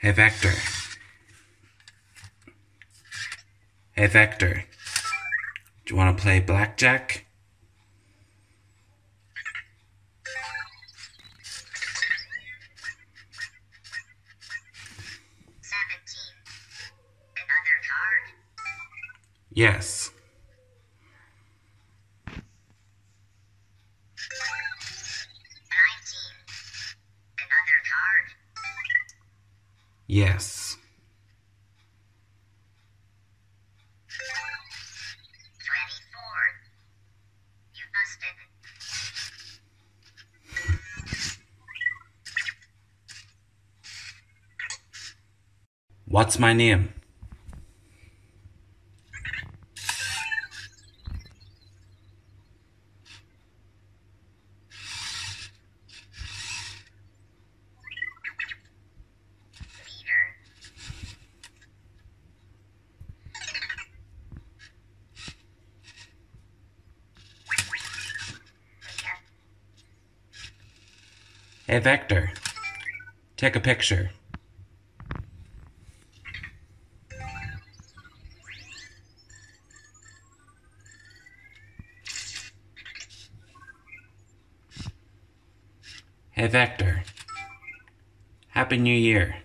Hey Vector. Hey Vector. Do you want to play blackjack? Seventeen. Another card. Yes. Yes. What's my name? Hey Vector. Take a picture. Hey Vector. Happy New Year.